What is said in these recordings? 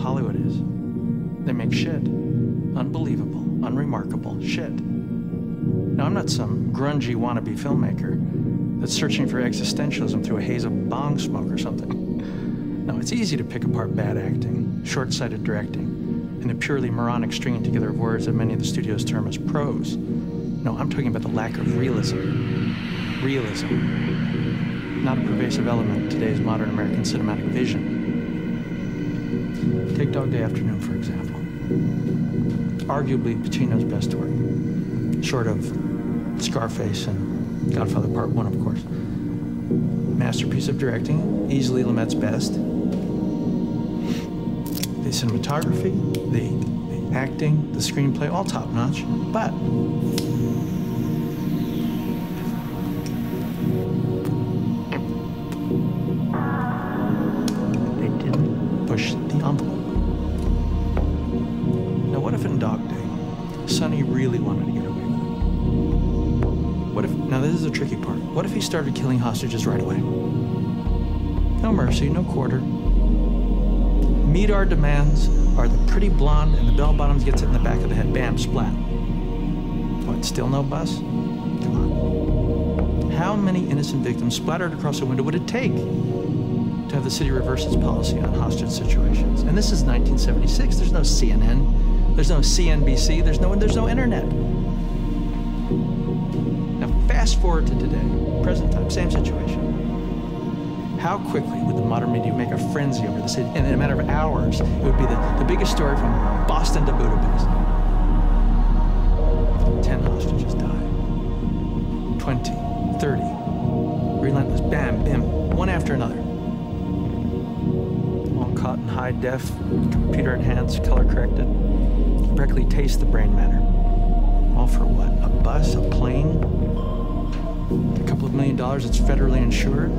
Hollywood is. They make shit. Unbelievable, unremarkable shit. Now, I'm not some grungy wannabe filmmaker that's searching for existentialism through a haze of bong smoke or something. No, it's easy to pick apart bad acting, short sighted directing, and the purely moronic stringing together of words that many of the studios term as prose. No, I'm talking about the lack of realism. Realism. Not a pervasive element in today's modern American cinematic vision. Take Dog Day Afternoon, for example. Arguably Pacino's best work, short of Scarface and Godfather Part 1, of course. Masterpiece of directing, easily Lumet's best. The cinematography, the, the acting, the screenplay, all top notch. But started killing hostages right away? No mercy, no quarter. Meet our demands are the pretty blonde and the bell bottoms gets it in the back of the head. Bam, splat. What, still no bus? Come on. How many innocent victims splattered across a window would it take to have the city reverse its policy on hostage situations? And this is 1976. There's no CNN. There's no CNBC. There's no, there's no internet. Fast forward to today, present time, same situation. How quickly would the modern media make a frenzy over the city? And in a matter of hours, it would be the, the biggest story from Boston to Budapest. 10 hostages died. 20, 30. Relentless, bam, bam, one after another. All caught in high def, computer enhanced, color corrected. Directly taste the brain matter. All for what? A bus, a plane? A couple of million dollars that's federally insured?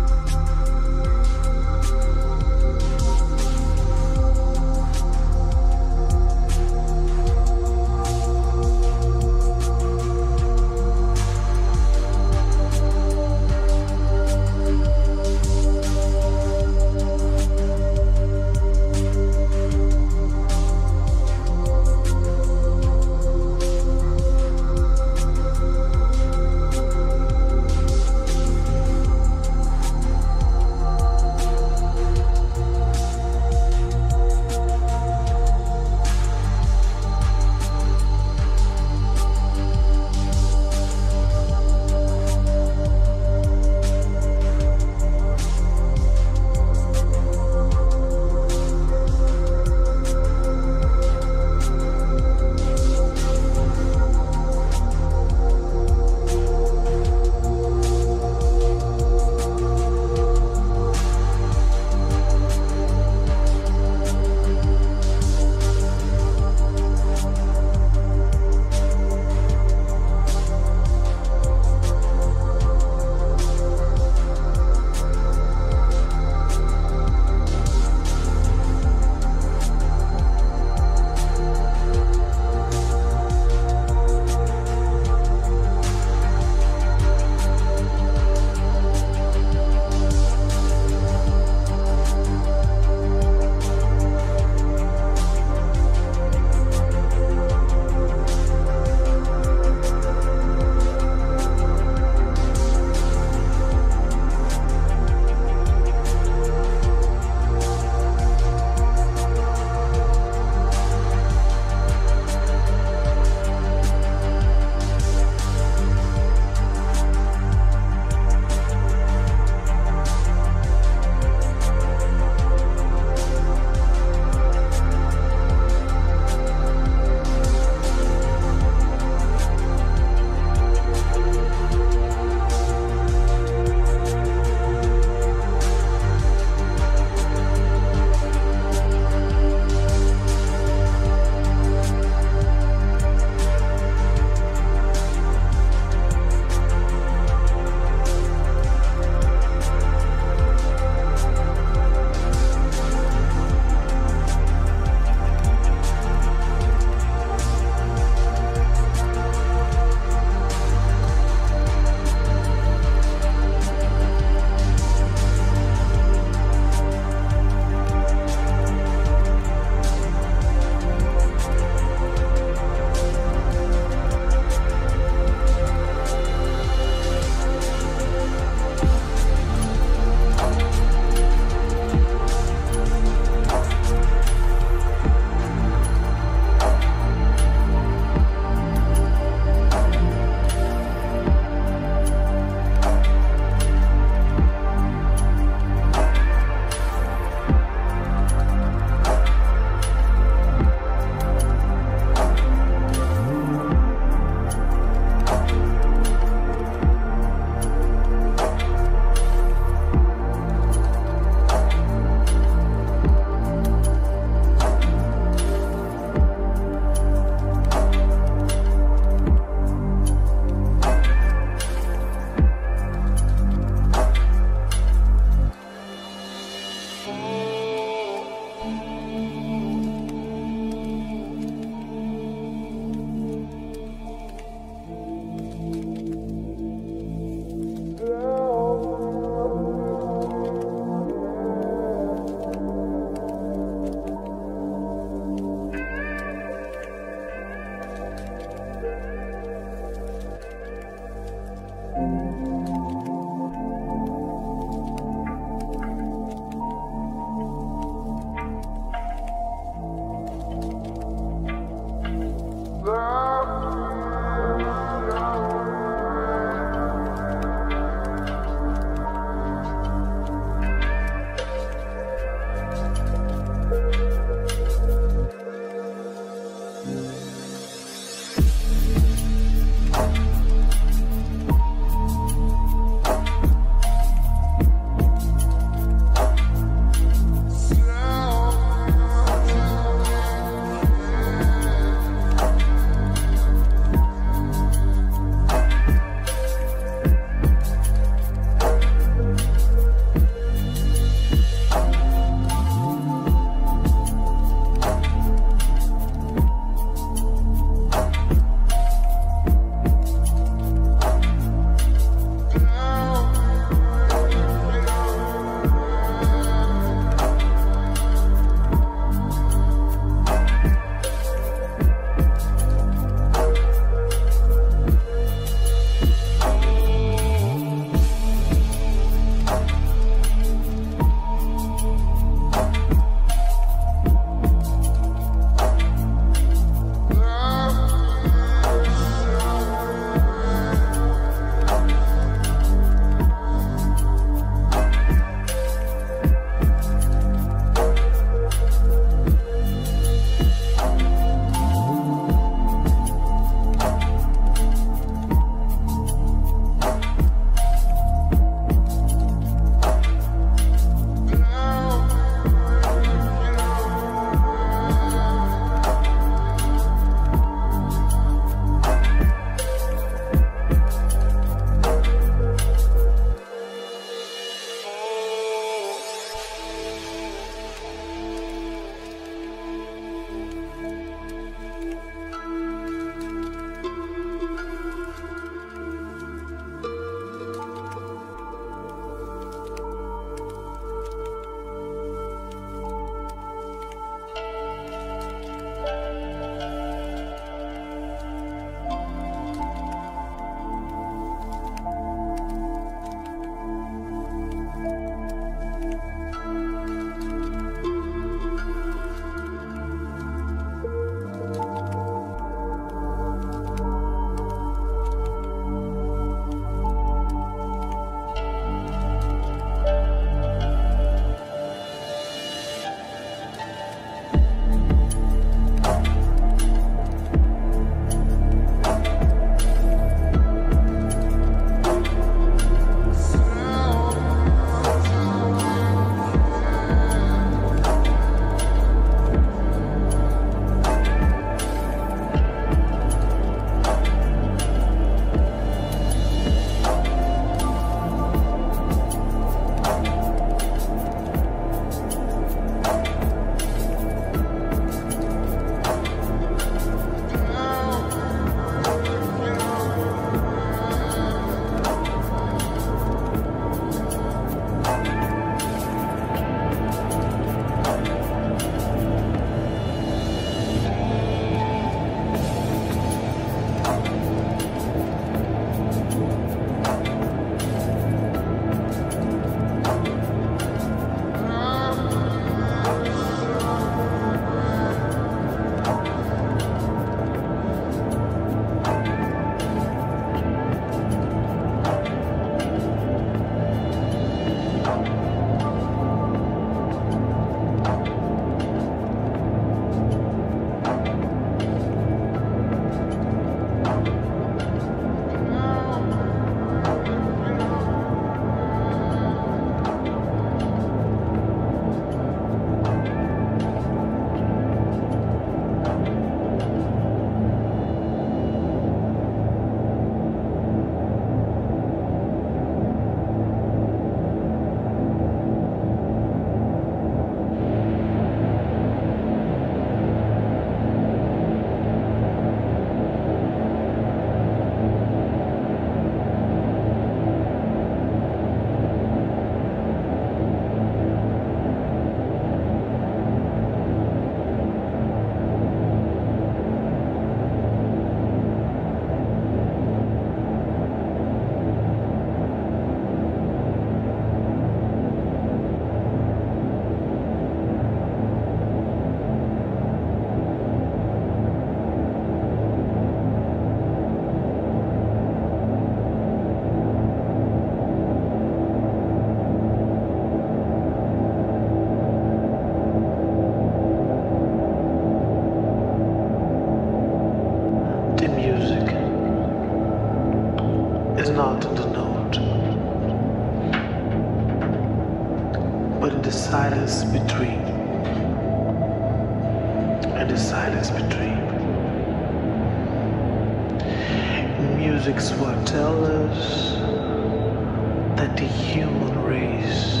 The human race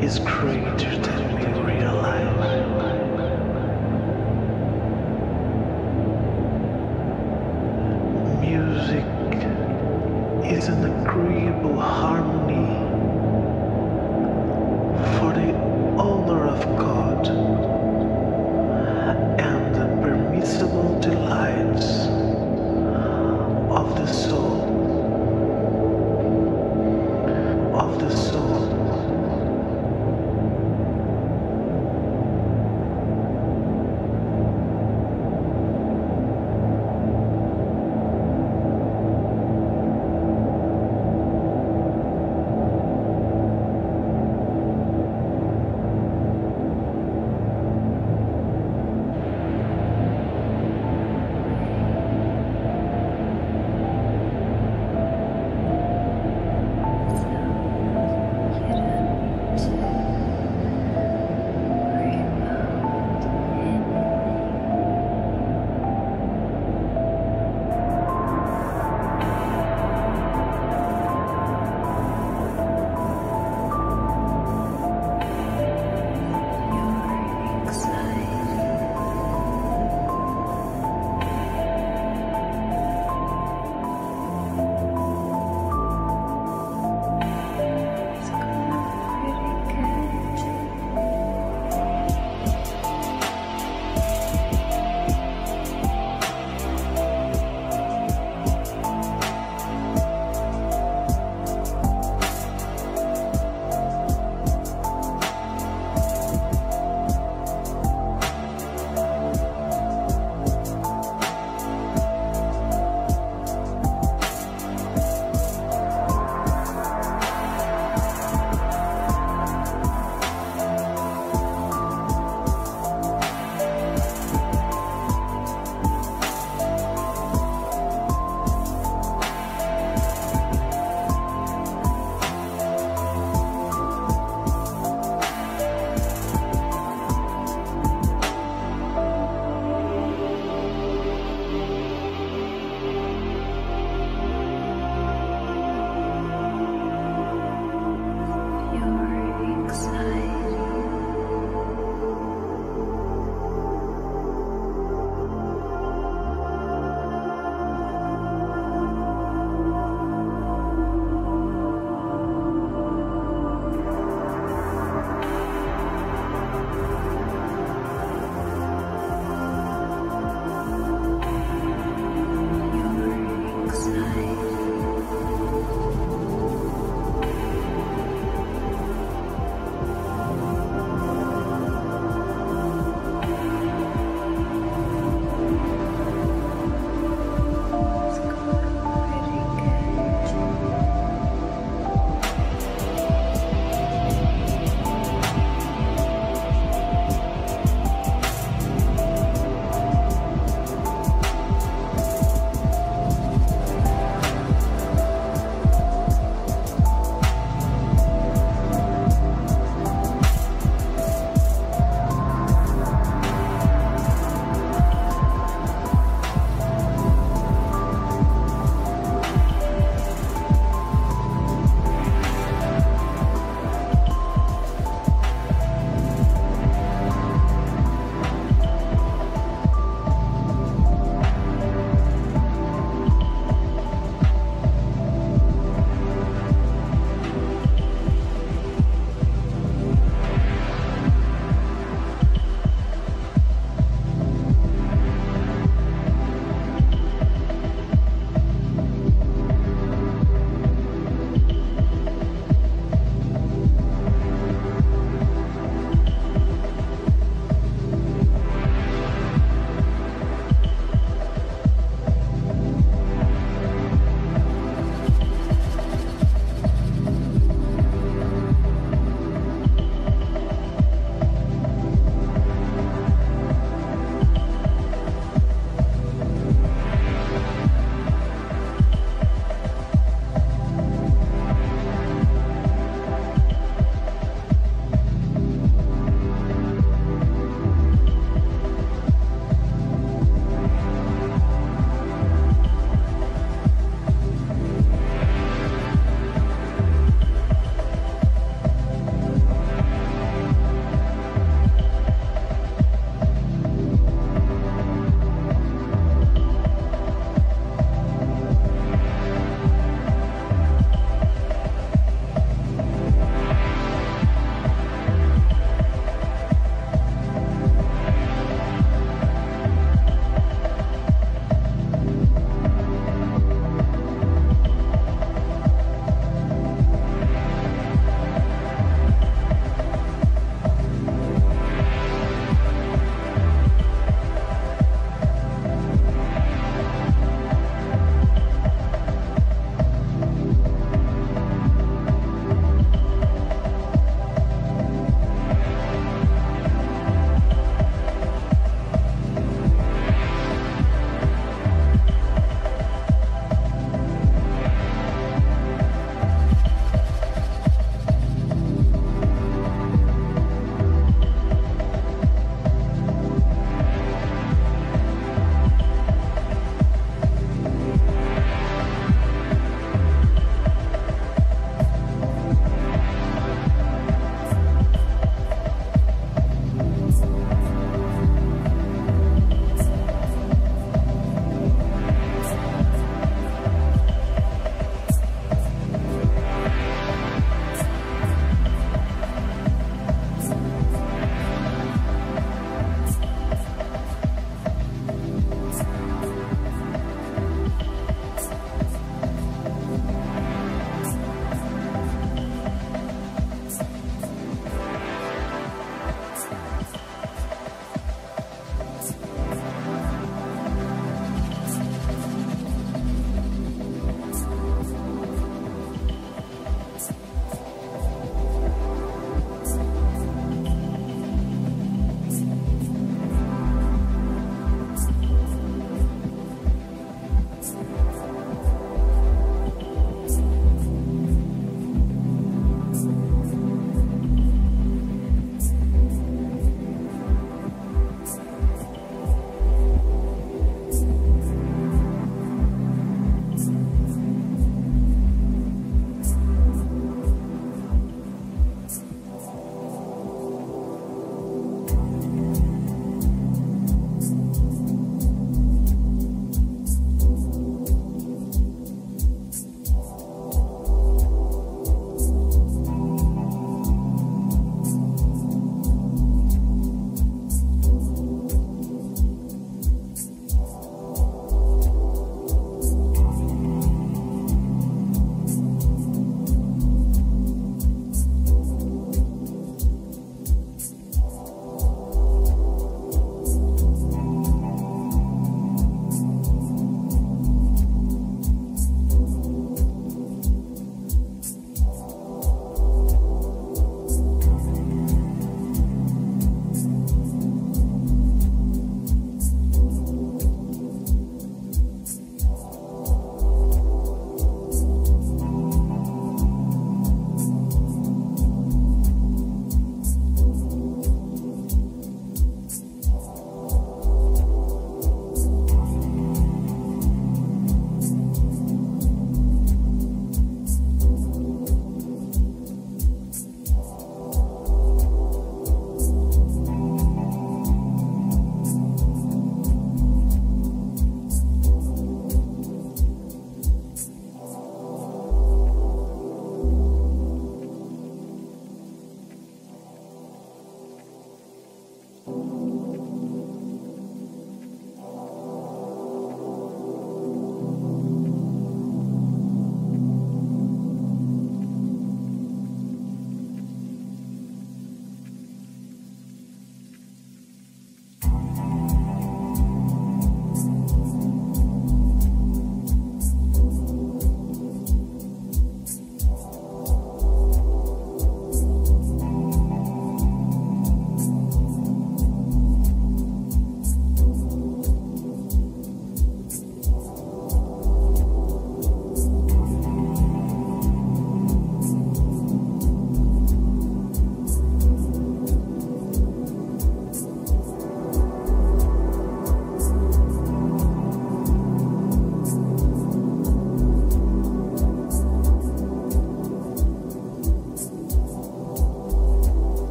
is greater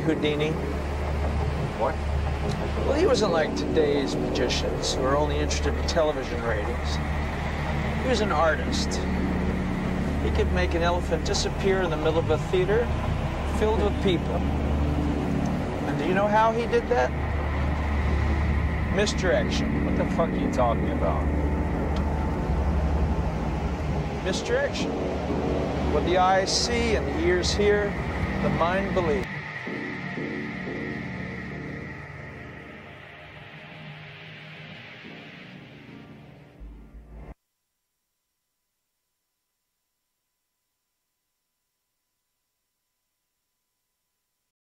Houdini? What? Well, he wasn't like today's magicians who are only interested in television ratings. He was an artist. He could make an elephant disappear in the middle of a theater filled with people. And do you know how he did that? Misdirection. What the fuck are you talking about? Misdirection. What the eyes see and the ears hear, the mind believes.